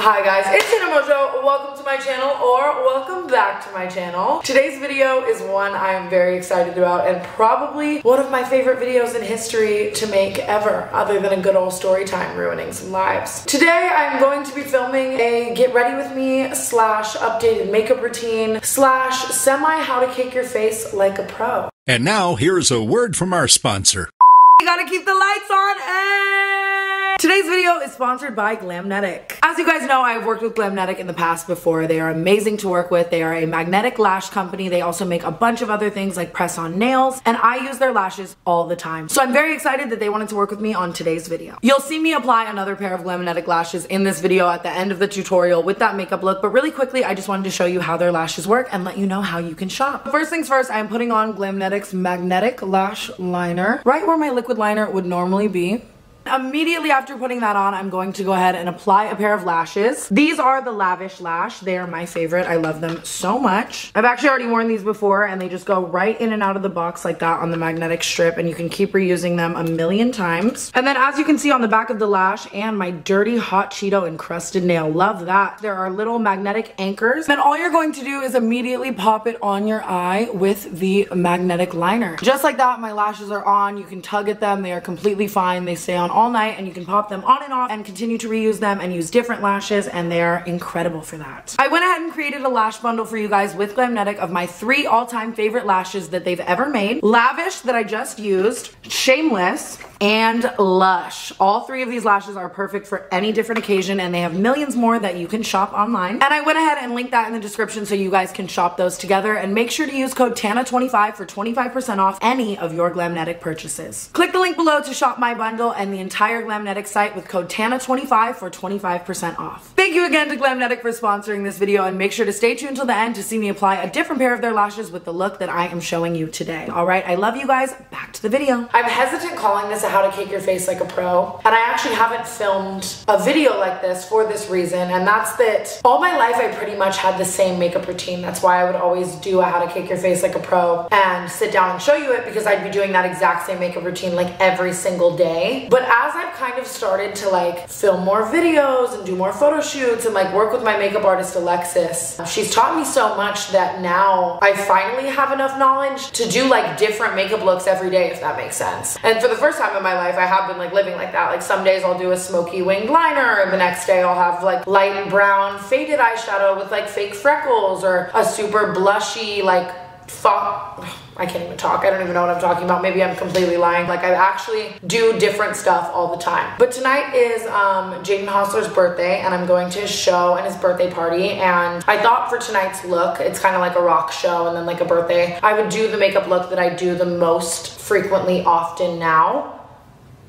Hi guys, it's Tana Mongeau. Welcome to my channel or welcome back to my channel. Today's video is one I am very excited about and probably one of my favorite videos in history to make ever other than a good old story time ruining some lives. Today I'm going to be filming a get ready with me slash updated makeup routine slash semi how to cake your face like a pro. And now, here's a word from our sponsor. You gotta keep the lights on. Hey! Today's video is sponsored by Glamnetic. As you guys know, I've worked with Glamnetic in the past before. They are amazing to work with. They are a magnetic lash company. They also make a bunch of other things like press-on nails, and I use their lashes all the time. So I'm very excited that they wanted to work with me on today's video. You'll see me apply another pair of Glamnetic lashes in this video at the end of the tutorial with that makeup look, but really quickly, I just wanted to show you how their lashes work and let you know how you can shop. First things first, I'm putting on Glamnetic's Magnetic Lash Liner, right where my liquid liner would normally be. Immediately after putting that on, I'm going to go ahead and apply a pair of lashes. These are the Lavish Lash. They are my favorite. I love them so much. I've actually already worn these before and they just go right in and out of the box like that on the magnetic strip and you can keep reusing them a million times. And then as you can see on the back of the lash and my dirty hot Cheeto encrusted nail, love that. There are little magnetic anchors. Then all you're going to do is immediately pop it on your eye with the magnetic liner. Just like that, my lashes are on. You can tug at them. They are completely fine. They stay on all night and you can pop them on and off and continue to reuse them and use different lashes and they're incredible for that. I went ahead and created a lash bundle for you guys with Glamnetic of my three all-time favorite lashes that they've ever made. Lavish that I just used, Shameless, and Lush. All three of these lashes are perfect for any different occasion and they have millions more that you can shop online. And I went ahead and linked that in the description so you guys can shop those together and make sure to use code TANA25 for 25% off any of your Glamnetic purchases. Click the link below to shop my bundle and the entire Glamnetic site with code TANA25 for 25% off. Thank you again to Glamnetic for sponsoring this video and make sure to stay tuned till the end to see me apply a different pair of their lashes with the look that I am showing you today. All right, I love you guys. Back to the video. I'm hesitant calling this a how to cake your face like a pro. And I actually haven't filmed a video like this for this reason. And that's that all my life I pretty much had the same makeup routine. That's why I would always do a how to cake your face like a pro and sit down and show you it because I'd be doing that exact same makeup routine like every single day. But as I've kind of started to like film more videos and do more photo shoots and like work with my makeup artist Alexis, she's taught me so much that now I finally have enough knowledge to do like different makeup looks every day if that makes sense. And for the first time in my life, I have been like living like that. Like some days I'll do a smoky winged liner, and the next day I'll have like light brown faded eyeshadow with like fake freckles or a super blushy like thought I can't even talk. I don't even know what I'm talking about. Maybe I'm completely lying. Like I actually do different stuff all the time. But tonight is um, Jaden Hossler's birthday and I'm going to his show and his birthday party. And I thought for tonight's look, it's kind of like a rock show and then like a birthday, I would do the makeup look that I do the most frequently often now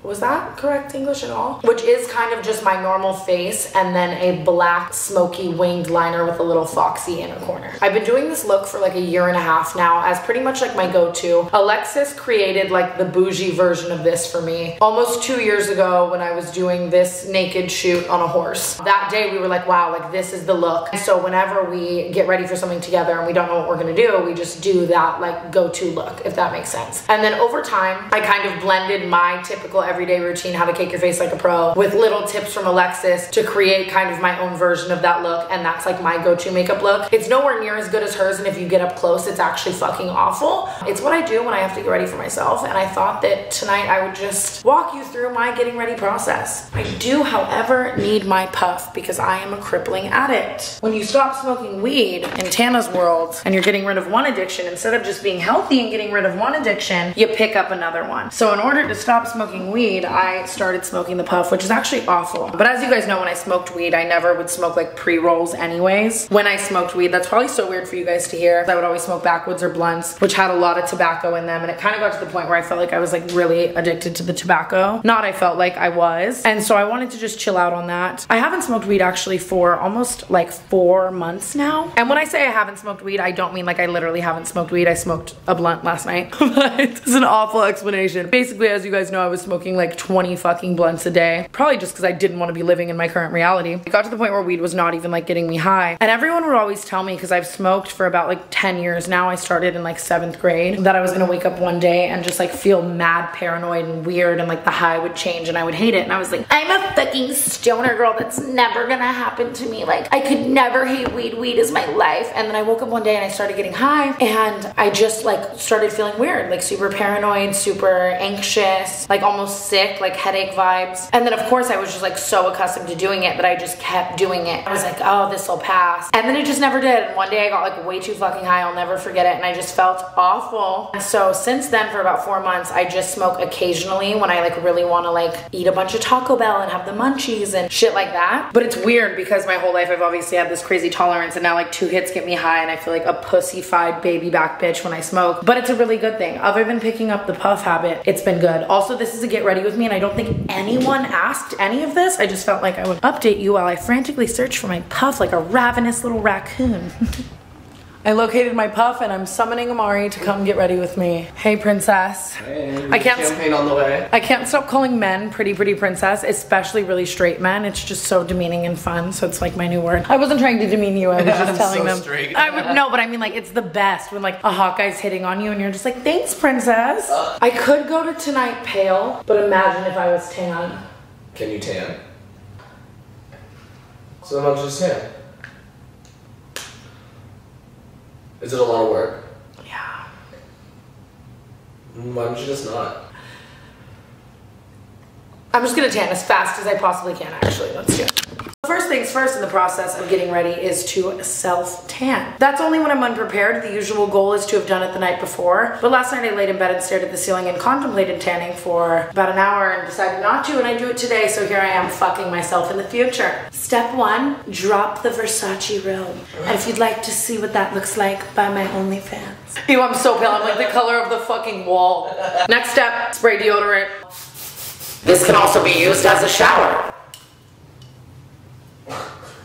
was that correct English at all? Which is kind of just my normal face and then a black smoky winged liner with a little foxy inner corner. I've been doing this look for like a year and a half now as pretty much like my go-to. Alexis created like the bougie version of this for me almost two years ago when I was doing this naked shoot on a horse. That day we were like, wow, like this is the look. And so whenever we get ready for something together and we don't know what we're gonna do, we just do that like go-to look, if that makes sense. And then over time, I kind of blended my typical everyday routine, how to cake your face like a pro, with little tips from Alexis to create kind of my own version of that look. And that's like my go-to makeup look. It's nowhere near as good as hers. And if you get up close, it's actually fucking awful. It's what I do when I have to get ready for myself. And I thought that tonight I would just walk you through my getting ready process. I do, however, need my puff because I am a crippling addict. When you stop smoking weed in Tana's world and you're getting rid of one addiction, instead of just being healthy and getting rid of one addiction, you pick up another one. So in order to stop smoking weed, weed, I started smoking the puff, which is actually awful. But as you guys know, when I smoked weed, I never would smoke like pre-rolls anyways. When I smoked weed, that's probably so weird for you guys to hear. I would always smoke backwoods or blunts, which had a lot of tobacco in them. And it kind of got to the point where I felt like I was like really addicted to the tobacco. Not I felt like I was. And so I wanted to just chill out on that. I haven't smoked weed actually for almost like four months now. And when I say I haven't smoked weed, I don't mean like I literally haven't smoked weed. I smoked a blunt last night, but it's an awful explanation. Basically, as you guys know, I was smoking smoking like 20 fucking blunts a day. Probably just because I didn't want to be living in my current reality. It got to the point where weed was not even like getting me high. And everyone would always tell me, because I've smoked for about like 10 years now, I started in like seventh grade, that I was gonna wake up one day and just like feel mad paranoid and weird and like the high would change and I would hate it. And I was like, I'm a fucking stoner girl. That's never gonna happen to me. Like, I could never hate weed. Weed is my life. And then I woke up one day and I started getting high and I just like started feeling weird, like super paranoid, super anxious, like almost sick, like headache vibes. And then of course I was just like so accustomed to doing it that I just kept doing it. I was like, oh, this will pass. And then it just never did. And one day I got like way too fucking high. I'll never forget it. And I just felt awful. And so since then for about four months, I just smoke occasionally when I like really want to like eat a bunch of Taco Bell and have the munchies and shit like that. But it's weird because my whole life I've obviously had this crazy tolerance and now like two hits get me high and I feel like a pussy-fied baby back bitch when I smoke. But it's a really good thing. Other than picking up the puff habit, it's been good. Also, this is a get ready with me and I don't think anyone asked any of this. I just felt like I would update you while I frantically search for my puff like a ravenous little raccoon. I located my puff and I'm summoning Amari to come get ready with me. Hey, princess. Hey, I can't. Champagne on the way. I can't stop calling men pretty pretty princess, especially really straight men. It's just so demeaning and fun. So it's like my new word. I wasn't trying to demean you. I was just I'm telling so them. straight. I would no, but I mean like it's the best when like a hot guy's hitting on you and you're just like, thanks, princess. Uh. I could go to tonight pale, but imagine if I was tan. Can you tan? So then I'll just tan. Is it a lot of work? Yeah. Why don't you just not? I'm just gonna tan as fast as I possibly can, actually. Let's do it. First things first in the process of getting ready is to self tan. That's only when I'm unprepared. The usual goal is to have done it the night before. But last night I laid in bed and stared at the ceiling and contemplated tanning for about an hour and decided not to, and I do it today, so here I am fucking myself in the future. Step one, drop the Versace robe. And if you'd like to see what that looks like, buy my OnlyFans. Ew, I'm so pale. I'm like the color of the fucking wall. Next step, spray deodorant. This can also be used as a shower.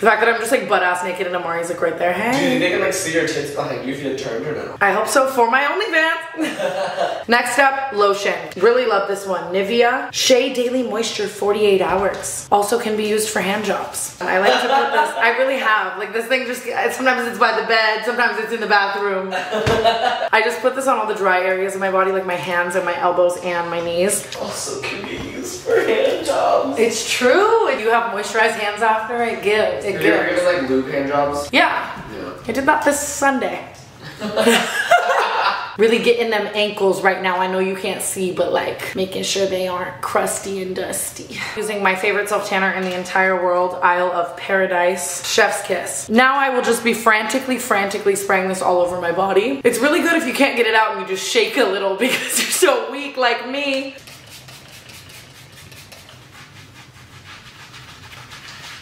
The fact that I'm just like butt ass naked and Amari's like right there. Hey. Dude, Hey. they can like see your tits behind you if you turned or no? I hope so for my OnlyFans. Next up, lotion. Really love this one. Nivea Shea Daily Moisture 48 hours. Also can be used for hand jobs. I like to put this, I really have. Like this thing just, sometimes it's by the bed, sometimes it's in the bathroom. I just put this on all the dry areas of my body, like my hands and my elbows and my knees. Also can be used for hand jobs. It's true. If you have moisturized hands after, it gives. It Have you ever given like lube hand jobs? Yeah. Yeah. I did that this Sunday. really getting them ankles right now. I know you can't see, but like making sure they aren't crusty and dusty. Using my favorite self tanner in the entire world, Isle of Paradise Chef's Kiss. Now I will just be frantically, frantically spraying this all over my body. It's really good if you can't get it out and you just shake a little because you're so weak like me.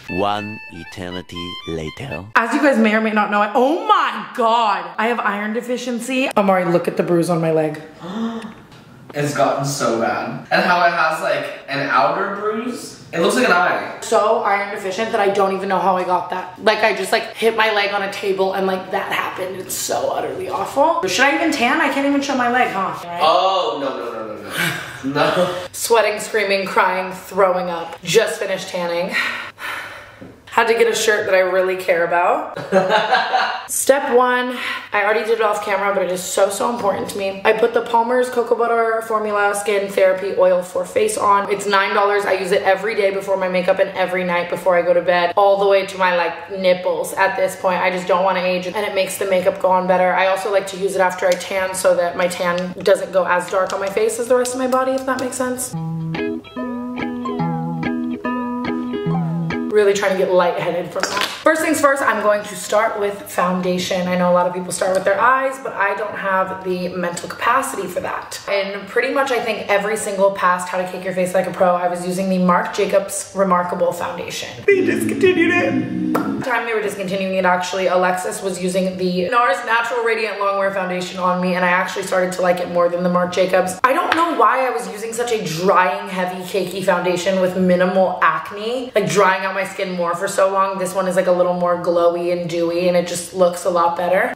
One eternity later. As you guys may or may not know, I, oh my god, I have iron deficiency. Amari, look at the bruise on my leg. It's gotten so bad. And how it has like an outer bruise. It looks like an eye. so iron deficient that I don't even know how I got that. Like I just like hit my leg on a table and like that happened. It's so utterly awful. Should I even tan? I can't even show my leg, huh? Oh no no no no no. no. Sweating, screaming, crying, throwing up. Just finished tanning. Had to get a shirt that I really care about. Step one, I already did it off camera, but it is so, so important to me. I put the Palmer's Cocoa Butter Formula Skin Therapy Oil for Face on. It's $9. I use it every day before my makeup and every night before I go to bed, all the way to my like nipples at this point. I just don't want to age and it makes the makeup go on better. I also like to use it after I tan so that my tan doesn't go as dark on my face as the rest of my body, if that makes sense. Really trying to get lightheaded from that. First things first, I'm going to start with foundation. I know a lot of people start with their eyes, but I don't have the mental capacity for that. And pretty much I think every single past How to Cake Your Face Like a Pro, I was using the Marc Jacobs Remarkable Foundation. They discontinued it. Time they were discontinuing it actually, Alexis was using the NARS Natural Radiant Longwear Foundation on me and I actually started to like it more than the Marc Jacobs. I don't know why I was using such a drying, heavy, cakey foundation with minimal acne, like drying out my skin more for so long. This one is like a little more glowy and dewy and it just looks a lot better.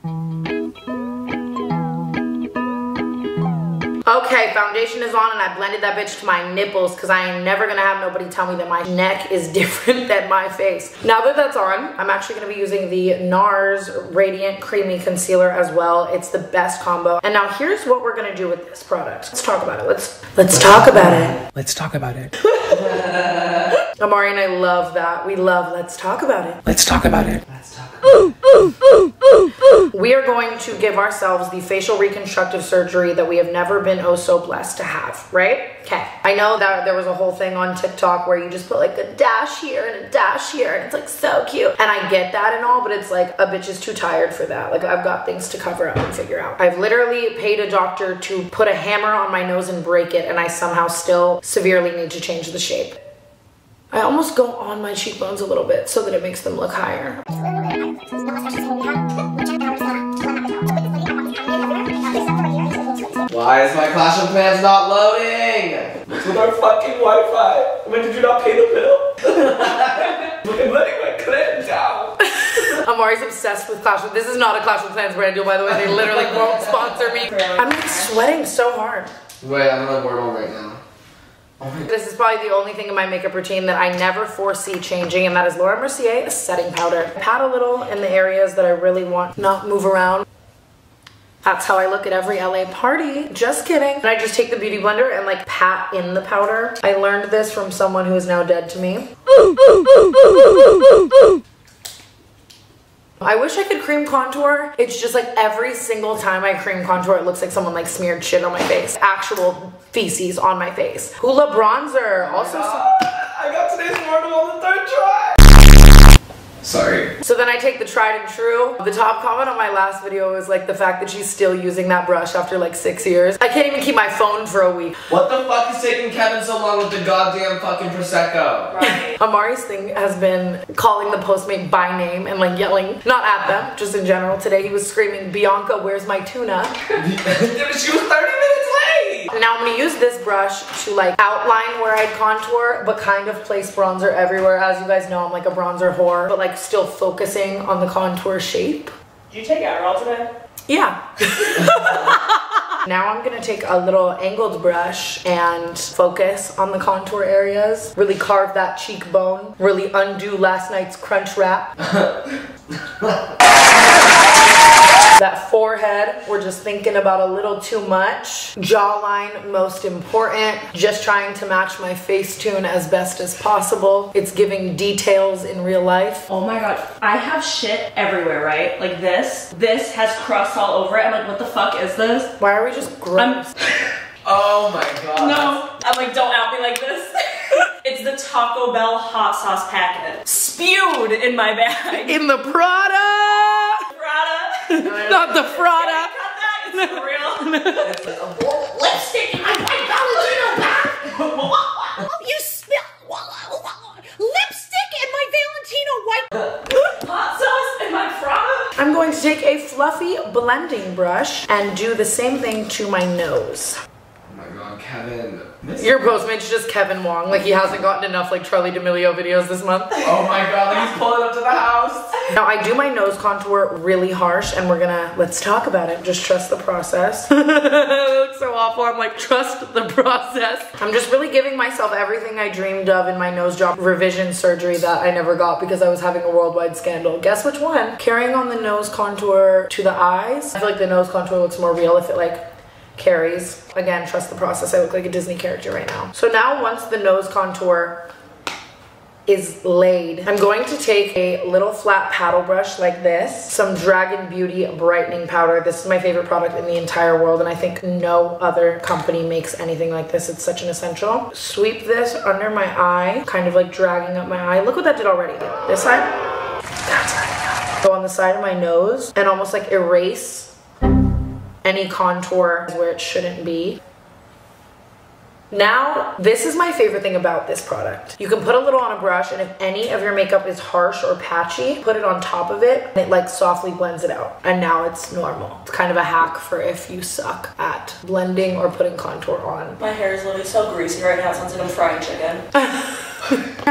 Okay, foundation is on and I blended that bitch to my nipples because I am never gonna have nobody tell me that my neck is different than my face. Now that that's on, I'm actually gonna be using the NARS Radiant Creamy Concealer as well. It's the best combo. And now here's what we're gonna do with this product. Let's talk about it. Let's let's talk about it. Let's talk about it. Amari and I love that. We love let's talk about it. Let's talk about it. We are going to give ourselves the facial reconstructive surgery that we have never been oh so blessed to have, right? Okay. I know that there was a whole thing on TikTok where you just put like a dash here and a dash here and it's like so cute. And I get that and all, but it's like a bitch is too tired for that. Like I've got things to cover up and figure out. I've literally paid a doctor to put a hammer on my nose and break it and I somehow still severely need to change the shape. I almost go on my cheekbones a little bit so that it makes them look higher. Why is my Clash of Clans not loading? It's with our fucking Wi-Fi? When did you not pay the bill? I'm letting my clan down. Amari's obsessed with Clash of This is not a Clash of Clans brand deal, by the way. They literally won't sponsor me. I'm like sweating so hard. Wait, I'm gonna Wordle right now. This is probably the only thing in my makeup routine that I never foresee changing, and that is Laura Mercier setting powder. Pat a little in the areas that I really want not move around. That's how I look at every LA party. Just kidding. And I just take the beauty blender and like pat in the powder. I learned this from someone who is now dead to me. I wish I could cream contour. It's just like every single time I cream contour, it looks like someone like smeared shit on my face. Actual feces on my face. Hoola bronzer. Also, ah, I got today's Wordle on the third try. Sorry. so then I take the tried and true. The top comment on my last video was like the fact that she's still using that brush after like six years. I can't even keep my phone for a week. What the fuck is taking Kevin so long with the goddamn fucking prosecco? Amari's thing has been calling the Postmate by name and like yelling, not at them, just in general. Today he was screaming, Bianca, where's my tuna? she was 30 minutes late. Now I'm gonna use this brush to like outline where I'd contour, but kind of place bronzer everywhere. As you guys know, I'm like a bronzer whore, but like still focusing on the contour shape. Did you take Adderall today? Yeah. now I'm gonna take a little angled brush and focus on the contour areas. Really carve that cheekbone. Really undo last night's crunch wrap. that forehead, we're just thinking about a little too much. Jawline, most important. Just trying to match my face tune as best as possible. It's giving details in real life. Oh my god, I have shit everywhere, right? Like this. This has crust all over it. I'm like, what the fuck is this? Why are we just I'm gross? Oh my god. no. I'm like, don't out me like this. it's the Taco Bell hot sauce packet spewed in my bag. In the Prada! Prada. Not the Prada! Cut that. It's for real. lipstick in my white Valentino bag. you smell lipstick in my Valentino white. hot sauce in my Prada. I'm going to take a fluffy blending brush and do the same thing to my nose. Kevin. This- Your Postmate's just Kevin Wong, like he hasn't gotten enough like Charli D'Amelio videos this month. Oh my god, like he's pulling up to the house. Now I do my nose contour really harsh and we're gonna, let's talk about it. Just trust the process. it looks so awful. I'm like, trust the process. I'm just really giving myself everything I dreamed of in my nose job revision surgery that I never got because I was having a worldwide scandal. Guess which one? Carrying on the nose contour to the eyes. I feel like the nose contour looks more real if it like carries. Again, trust the process. I look like a Disney character right now. So now once the nose contour is laid. I'm going to take a little flat paddle brush like this, some Dragun Beauty brightening powder. This is my favorite product in the entire world and I think no other company makes anything like this. It's such an essential. Sweep this under my eye, kind of like dragging up my eye. Look what that did already. This side, that side. Go on the side of my nose and almost like erase any contour where it shouldn't be. Now, this is my favorite thing about this product. You can put a little on a brush and if any of your makeup is harsh or patchy, put it on top of it and it like softly blends it out. And now it's normal. It's kind of a hack for if you suck at blending or putting contour on. My hair is literally so greasy right now. It sounds like I'm frying chicken.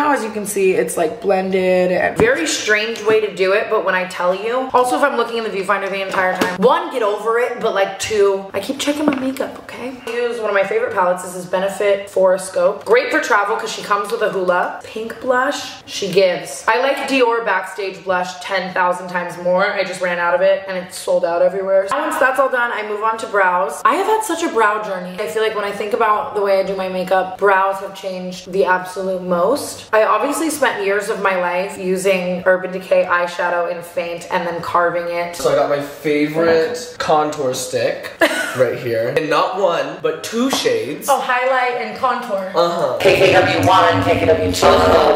Now, as you can see, it's like blended and very strange way to do it. But when I tell you, also if I'm looking in the viewfinder the entire time, one, get over it. But like two, I keep checking my makeup, okay? I use one of my favorite palettes. This is Benefit Scope. Great for travel because she comes with a Hoola. Pink blush, she gives. I like Dior Backstage Blush 10,000 times more. I just ran out of it and it's sold out everywhere. So once that's all done, I move on to brows. I have had such a brow journey. I feel like when I think about the way I do my makeup, brows have changed the absolute most. I obviously spent years of my life using Urban Decay eyeshadow in Faint and then carving it. So I got my favorite contour stick right here. And not one, but two shades. Oh, highlight and contour. Uh-huh. KKW1, KKW2.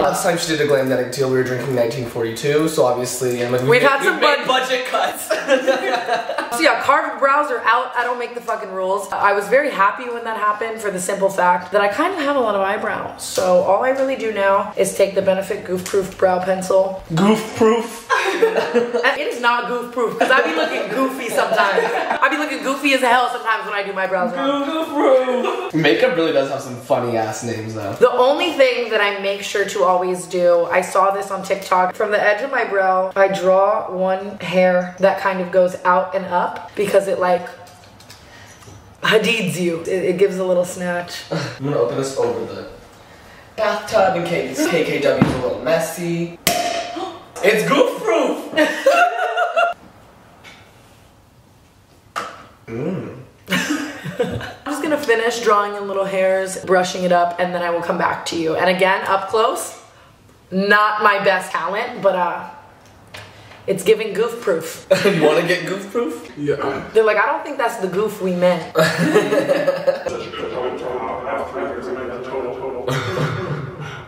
Last time she did a Glamnetic deal, we were drinking 1942, so obviously, I'm like, we We've made- had some we made budget cuts. So yeah, carved brows are out. I don't make the fucking rules. I was very happy when that happened for the simple fact that I kind of have a lot of eyebrows. So all I really do now is take the Benefit Goof Proof Brow Pencil. Goof proof. And it is not goof proof because I be looking goofy sometimes. I be looking goofy as hell sometimes when I do my brows wrong. Makeup really does have some funny ass names though. The only thing that I make sure to always do, I saw this on TikTok, from the edge of my brow, I draw one hair that kind of goes out and up because it like hadids you. It, it gives a little snatch. I'm gonna open this over the bathtub in case KKW is a little messy. It's goof proof. I'm just gonna finish drawing in little hairs, brushing it up, and then I will come back to you. And again, up close, not my best talent, but uh, it's giving goof proof. you want to get goof proof? Yeah. They're like, I don't think that's the goof we meant.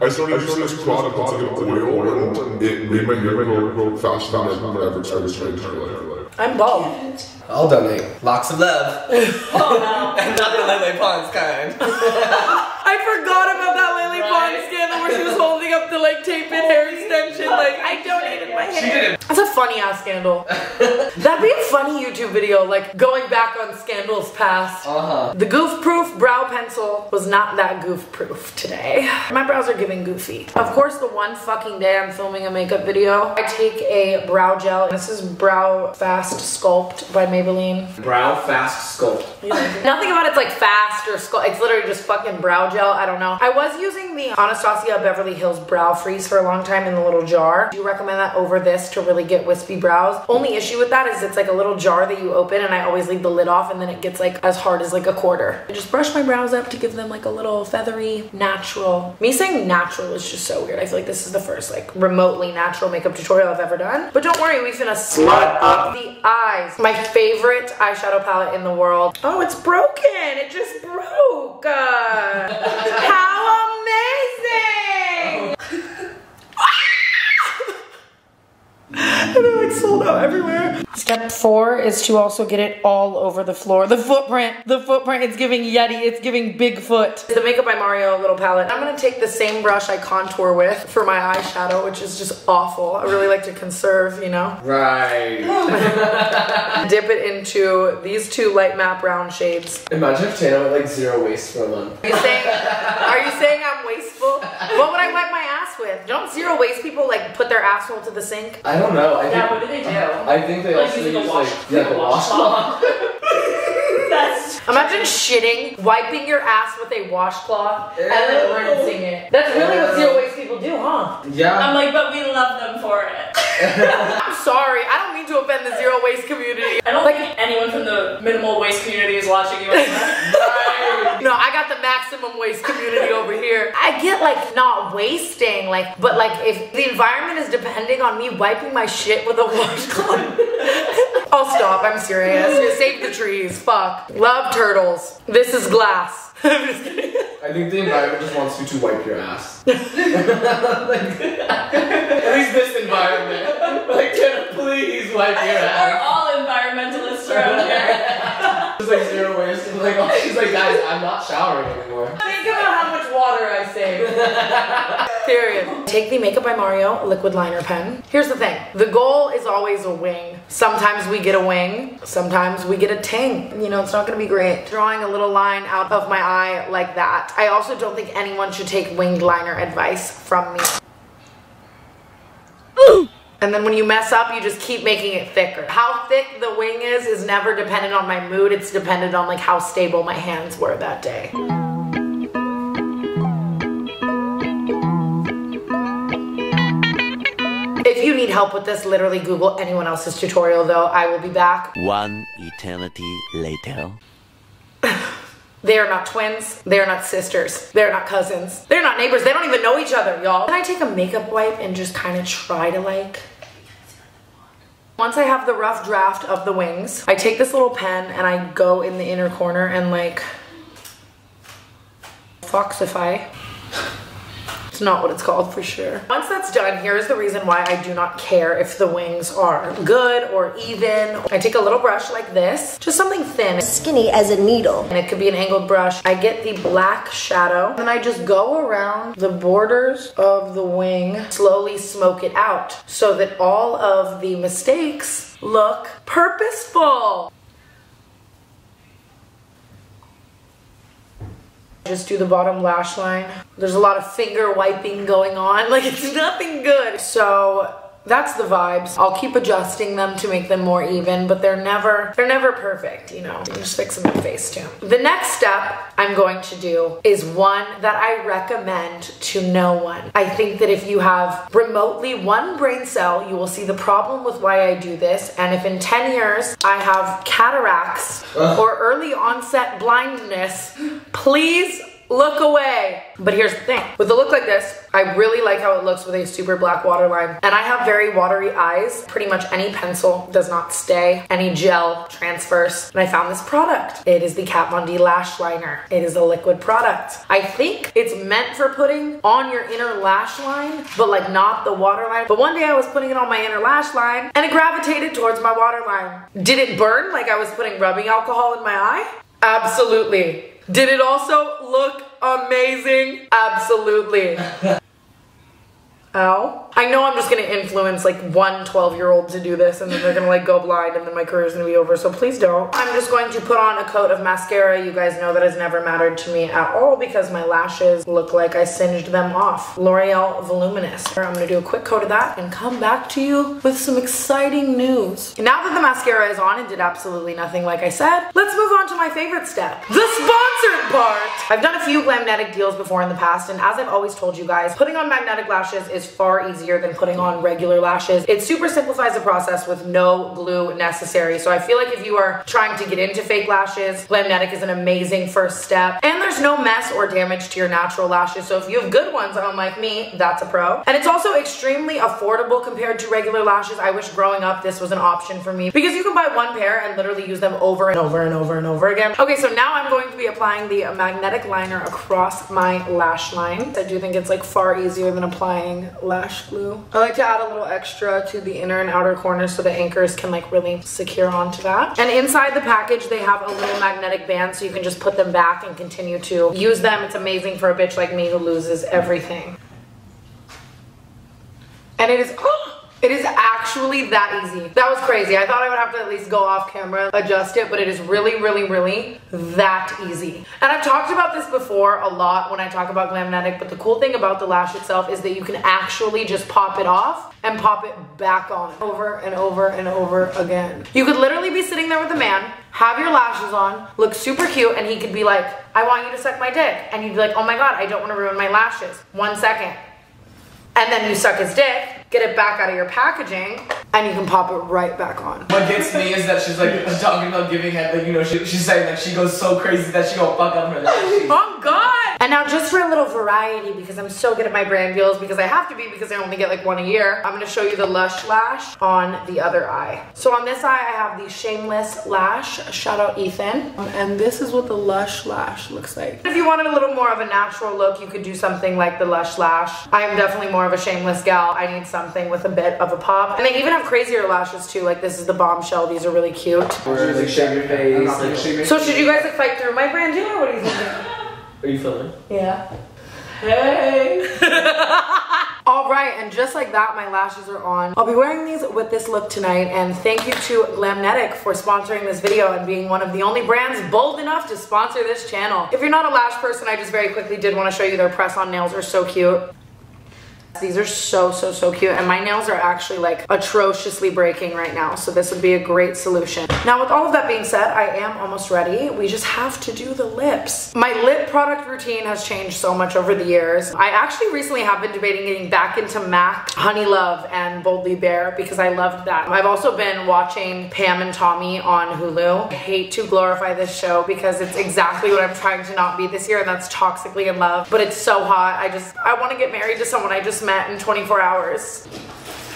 I started using this product, it's like an oil, and it made my hair grow, grow faster than I've ever experienced in my entire life. I'm bald. I'll donate. Locks of love. Oh no. the Lele Pons kind. I forgot about that Lele Pons Right. scandal where she was holding up the like tape and hair extension. Like, I donated my hair. That's a funny ass scandal. That'd be a funny YouTube video, like going back on scandals past. Uh-huh. The goof proof brow pencil was not that goof proof today. My brows are giving goofy. Of course, the one fucking day I'm filming a makeup video, I take a brow gel. This is Brow Fast Sculpt by Maybelline. Brow fast sculpt. Nothing about it's like fast or sculpt. It's literally just fucking brow gel. I don't know. I was using the Anastasia Beverly Hills Brow Freeze for a long time in the little jar. Do you recommend that over this to really get wispy brows? Only issue with that is it's like a little jar that you open and I always leave the lid off and then it gets like as hard as like a quarter. I just brush my brows up to give them like a little feathery, natural. Me saying natural is just so weird. I feel like this is the first like remotely natural makeup tutorial I've ever done. But don't worry, we finna smut up the eyes. My favorite eyeshadow palette in the world. Oh, it's broken. It just broke. How amazing! and they're like sold out everywhere. Step four is to also get it all over the floor. The footprint, the footprint, it's giving Yeti, it's giving Bigfoot. The Makeup by Mario little palette. I'm gonna take the same brush I contour with for my eyeshadow, which is just awful. I really like to conserve, you know? Right. Dip it into these two light matte brown shades. Imagine if Tana went like zero waste for a month. Are you saying, are you saying I'm wasteful? What would I wipe my ass with? Don't zero waste people like put their asshole to the sink? I don't know. I think, Yeah, what do they do? I think they Like also using a use wash- like, yeah, the washcloth. That's Imagine shitting, wiping your ass with a washcloth, and then rinsing it. That's really what zero waste people do, huh? yeah. I'm like, but we love them for it. I'm sorry, I don't mean to offend the zero waste community. I don't Like, think anyone from the minimal waste community is watching you right now. no, I got the maximum waste community over here. I get like not wasting, like, but like if the environment is depending on me wiping my shit with a washcloth, I'll stop. I'm serious. Save the trees. Fuck. Love turtles. This is glass. I'm just kidding. I think the environment just wants you to wipe your ass. Like, at least this environment. Like, Tana, please wipe your ass. We're ass. all environmentalists around here. Just like zero waste. And like, oh, she's like, guys, I'm not showering anymore. Think about how much water water I saved. Period. Take the Makeup by Mario liquid liner pen. Here's the thing. The goal is always a wing. Sometimes we get a wing. Sometimes we get a ting. You know, it's not gonna be great. Drawing a little line out of my eye like that. I also don't think anyone should take winged liner advice from me. And then when you mess up, you just keep making it thicker. How thick the wing is is never dependent on my mood. It's dependent on like how stable my hands were that day. If you need help with this, literally Google anyone else's tutorial though. I will be back. One eternity later. They are not twins. They are not sisters. They're not cousins. They're not neighbors. They don't even know each other, y'all. Can I take a makeup wipe and just kind of try to like... Once I have the rough draft of the wings, I take this little pen and I go in the inner corner and like... Foxify. It's not what it's called for sure. Once that's done, here's the reason why I do not care if the wings are good or even. I take a little brush like this, just something thin. Skinny as a needle. And it could be an angled brush. I get the black shadow and I just go around the borders of the wing, slowly smoke it out so that all of the mistakes look purposeful. Just do the bottom lash line. There's a lot of finger wiping going on. Like it's nothing good. So that's the vibes. I'll keep adjusting them to make them more even, but they're never, they're never perfect, you know. I'm just fixing my face too. The next step I'm going to do is one that I recommend to no one. I think that if you have remotely one brain cell, you will see the problem with why I do this. And if in 10 years I have cataracts or early onset blindness, please look away. But here's the thing, with a look like this, I really like how it looks with a super black waterline. And I have very watery eyes. Pretty much any pencil does not stay, any gel transfers. And I found this product. It is the Kat Von D Lash Liner. It is a liquid product. I think it's meant for putting on your inner lash line, but like not the waterline. But one day I was putting it on my inner lash line and it gravitated towards my waterline. Did it burn like I was putting rubbing alcohol in my eye? Absolutely. Did it also look amazing? Absolutely. I know I'm just gonna influence like one 12 year old to do this and then they're gonna like go blind and then my career's gonna be over, so please don't. I'm just going to put on a coat of mascara. You guys know that has never mattered to me at all because my lashes look like I singed them off. L'Oreal Voluminous. I'm gonna do a quick coat of that and come back to you with some exciting news. Now that the mascara is on and did absolutely nothing like I said, let's move on to my favorite step, the sponsored part. I've done a few Glamnetic deals before in the past and as I've always told you guys, putting on magnetic lashes is far easier than putting on regular lashes. It super simplifies the process with no glue necessary. So I feel like if you are trying to get into fake lashes, Glamnetic is an amazing first step. And there's no mess or damage to your natural lashes. So if you have good ones, unlike me, that's a pro. And it's also extremely affordable compared to regular lashes. I wish growing up this was an option for me because you can buy one pair and literally use them over and over and over and over again. Okay, so now I'm going to be applying the magnetic liner across my lash line. I do think it's like far easier than applying lash glue. I like to add a little extra to the inner and outer corners so the anchors can like really secure onto that. And inside the package, they have a little magnetic band so you can just put them back and continue to use them. It's amazing for a bitch like me who loses everything. And it is, oh! It is actually that easy. That was crazy. I thought I would have to at least go off camera, adjust it, but it is really, really, really that easy. And I've talked about this before a lot when I talk about Glamnetic, but the cool thing about the lash itself is that you can actually just pop it off and pop it back on over and over and over again. You could literally be sitting there with a man, have your lashes on, look super cute, and he could be like, I want you to suck my dick. And you'd be like, oh my God, I don't want to ruin my lashes. One second. And then you suck his dick, get it back out of your packaging, and you can pop it right back on. What gets me is that she's like talking about giving head, like you know, she, she's saying like she goes so crazy that she gonna fuck up her lashes. God! And now just for a little variety, because I'm so good at my brand deals, because I have to be because I only get like one a year, I'm gonna show you the Lush Lash on the other eye. So on this eye, I have the Shameless Lash, shout out Ethan. And this is what the Lush Lash looks like. If you wanted a little more of a natural look, you could do something like the Lush Lash. I am definitely more of a shameless gal. I need something with a bit of a pop. And they even have crazier lashes too, like this is the Bombshell. These are really cute. Or like shave your face. So should you guys like fight through my brand deal or what are you thinking? Are you filming? Yeah. Hey. All right, and just like that, my lashes are on. I'll be wearing these with this look tonight, and thank you to Glamnetic for sponsoring this video and being one of the only brands bold enough to sponsor this channel. If you're not a lash person, I just very quickly did want to show you their press-on nails are so cute. These are so, so, so cute. And my nails are actually like atrociously breaking right now. So this would be a great solution. Now with all of that being said, I am almost ready. We just have to do the lips. My lip product routine has changed so much over the years. I actually recently have been debating getting back into MAC, Honey Love, and Boldly Bare because I loved that. I've also been watching Pam and Tommy on Hulu. I hate to glorify this show because it's exactly what I'm trying to not be this year and that's toxically in love. But it's so hot. I just, I want to get married to someone I just met in 24 hours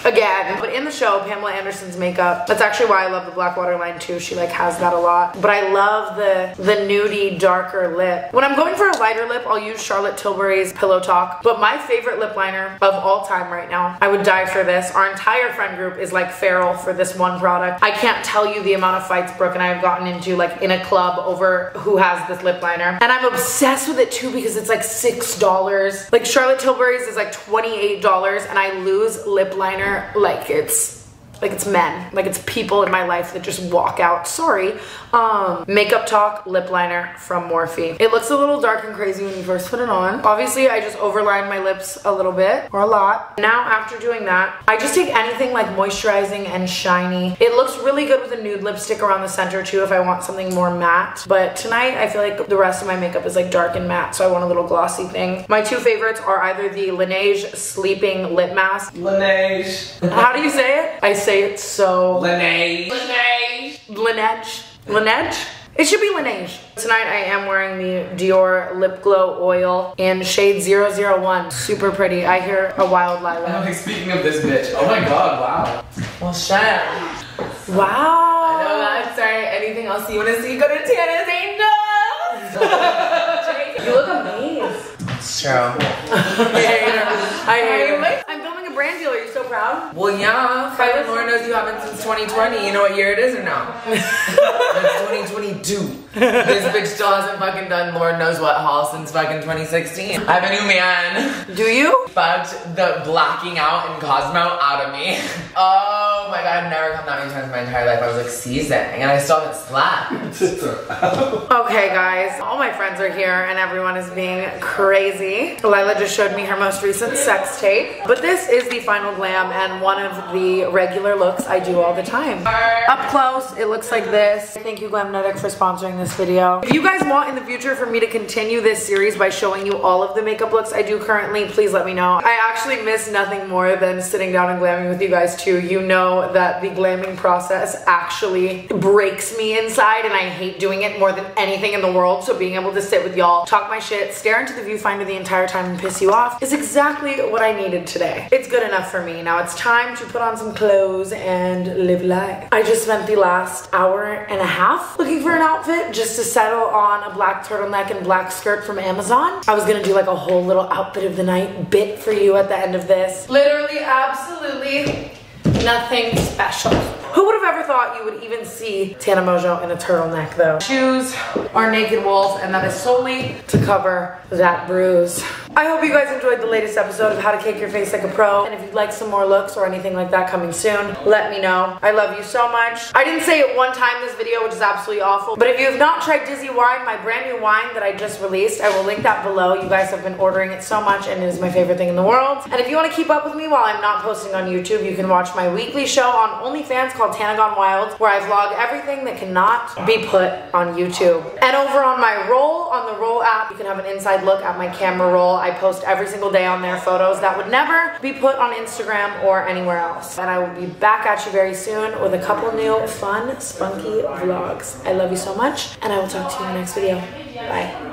again. But in the show, Pamela Anderson's makeup, that's actually why I love the Blackwater line too. She like has that a lot. But I love the, the nudie, darker lip. When I'm going for a lighter lip, I'll use Charlotte Tilbury's Pillow Talk. But my favorite lip liner of all time right now, I would die for this. Our entire friend group is like feral for this one product. I can't tell you the amount of fights Brooke and I have gotten into like in a club over who has this lip liner. And I'm obsessed with it too because it's like $6. Like Charlotte Tilbury's is like $28 and I lose lip liner like it's like it's men. Like it's people in my life that just walk out. Sorry. Um makeup talk lip liner from morphe. It looks a little dark and crazy when you first put it on. Obviously i just overlined my lips a little bit or a lot. Now after doing that i just take anything like moisturizing and shiny. It looks really good with a nude lipstick around the center too if i want something more matte. But tonight i feel like the rest of my makeup is like dark and matte so i want a little glossy thing. My two favorites are either the laneige sleeping lip mask. Laneige. how do you say it? I say it so Laneige. Laneige. Laneige. Laneige? It should be Laneige. Tonight I am wearing the Dior Lip Glow Oil in shade 001. Super pretty. I hear a wild lilac. Like, speaking of this bitch. Oh my god, wow. Well, shut up. Wow. No, I'm sorry. Anything else you want to see, go to Tana's Angels. You look amazed. It's true. I hate her. I brand deal. Are you so proud? Well, yeah. Fucking Lord knows you haven't since 2020. You know what year it is or no? it's 2022. This bitch still hasn't fucking done Lord knows what haul since fucking 2016. I have a new man. Do you? Fucked the blacking out and Cosmo out of me. Oh my god, I've never come that many times in my entire life. I was like seizing and I still haven't slept. Okay, guys. All my friends are here and everyone is being crazy. Lila just showed me her most recent sex tape. But this is the final glam and one of the regular looks I do all the time. Up close, it looks like this. Thank you, Glamnetic, for sponsoring this video. If you guys want in the future for me to continue this series by showing you all of the makeup looks I do currently, please let me know. I actually miss nothing more than sitting down and glamming with you guys too. You know that the glamming process actually breaks me inside and I hate doing it more than anything in the world. So being able to sit with y'all, talk my shit, stare into the viewfinder the entire time and piss you off is exactly what I needed today. It's good enough for me. Now it's time to put on some clothes and live life. I just spent the last hour and a half looking for an outfit just to settle on a black turtleneck and black skirt from Amazon. I was gonna do like a whole little outfit of the night bit for you at the end of this. Literally, absolutely nothing special. Who would have ever thought you would even see Tana Mongeau in a turtleneck though? Shoes are Naked Wolfe and that is solely to cover that bruise. I hope you guys enjoyed the latest episode of How to Cake Your Face Like a Pro. And if you'd like some more looks or anything like that coming soon, let me know. I love you so much. I didn't say it one time this video, which is absolutely awful. But if you have not tried Dizzy Wine, my brand new wine that I just released, I will link that below. You guys have been ordering it so much and it is my favorite thing in the world. And if you want to keep up with me while I'm not posting on YouTube, you can watch my weekly show on OnlyFans called Tana Gone Wild, where I vlog everything that cannot be put on YouTube. And over on my Roll, on the Roll app, you can have an inside look at my camera roll. I post every single day on there photos that would never be put on Instagram or anywhere else. And I will be back at you very soon with a couple new fun, spunky vlogs. I love you so much, and I will talk to you in the next video. Bye.